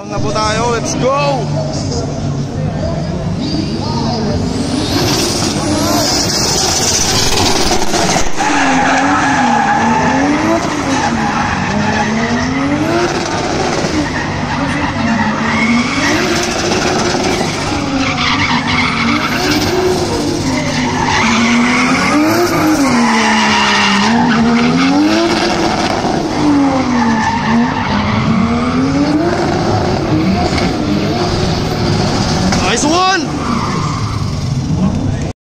na po tayo, let's go!